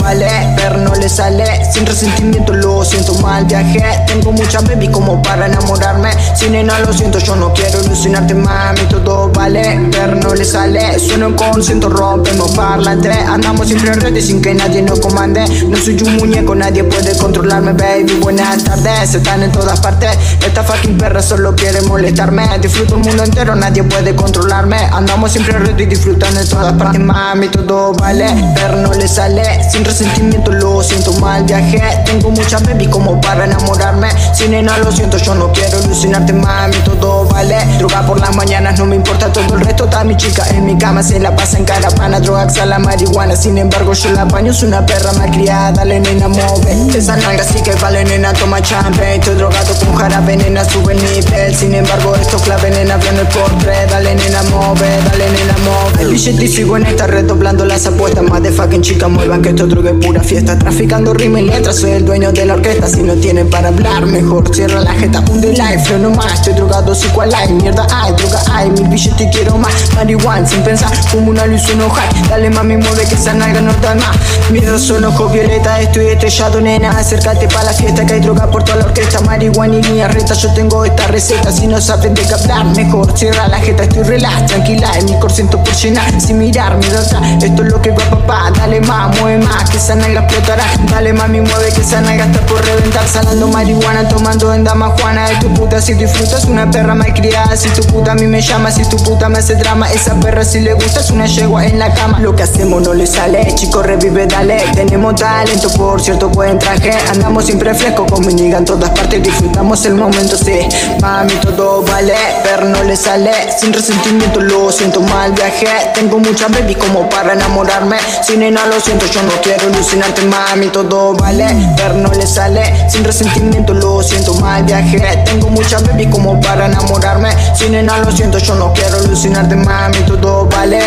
vale, pero no le sale. Sin resentimiento lo siento mal, viaje. Tengo mucha baby como para enamorarme. Si nena lo siento, yo no quiero ilusionarte, mami. Todo vale, pero no le sale. Sueno inconsciente, rompemos parlante. Andamos siempre en redes sin que nadie nos comande. No soy un muñeco, nadie puede controlarme, baby. Buenas tardes, están en todas partes. Esta fucking perra solo quiere molestarme. Disfruto el mundo entero, nadie puede controlarme. Andamos siempre en redes y disfrutando en todas partes, mami. Todo vale, pero no le sale. Sin resentimiento lo siento mal, viaje. Tengo mucha baby como para enamorarme. Si nena lo siento, yo no quiero ilusionarte, mami. Todo. Droga por las mañanas, no me importa todo el resto. Está mi chica en mi cama, se la pasa en caravana. Drogas a la marihuana, sin embargo, yo la baño. Es una perra malcriada, dale nena, move. Esa nalga sí que vale, nena, toma champagne. Estoy drogado con jarabe, nena, sube el nivel. Sin embargo, esto clave, nena, viendo el portrait. Dale nena, move, dale nena, move. El billete y sigo en esta red doblando las apuestas. Más de fucking chica, muevan que esto droga es pura fiesta. Traficando rima y letras, soy el dueño de la orquesta. Si no tiene para hablar, mejor cierra la jeta. Un life, freno más. Estoy drogado, hay. Mierda hay, droga hay. Mi billete quiero más. Marihuana sin pensar, como una luz, uno high. Dale mami, mueve que esa nalga no está más. Mis dos son ojos violeta, estoy estrellado, nena. Acércate pa' la fiesta que hay droga por toda la orquesta. Marihuana y niña reta, yo tengo esta receta. Si no sabes de qué hablar, mejor cierra la jeta. Estoy relax, tranquila, en mi cor siento por llenar. Sin mirar, mi atrás, esto es lo que va papá. Dale más, mueve más, que esa nalga explotará. Dale mami, mueve que esa nalga está por reventar. Salando marihuana, tomando en dama juana. Es tu puta si disfrutas, una perra malcriada. Si tu puta a mí me llama, si tu puta me hace drama. Esa perra si le gusta es una yegua en la cama. Lo que hacemos no le sale, chico revive, dale. Tenemos talento, por cierto, buen traje. Andamos siempre fresco con en todas partes. Disfrutamos el momento, sí. Mami, todo vale, pero no le sale. Sin resentimiento lo siento mal, viaje. Tengo mucha baby como para enamorarme. Si nena lo siento, yo no quiero ilusionarte, mami. Todo vale, pero no le sale. Sin resentimiento lo siento mal, viaje. Tengo mucha baby como para enamorarme. Si nena lo siento, yo no quiero ilusionarte, mami. Todo vale,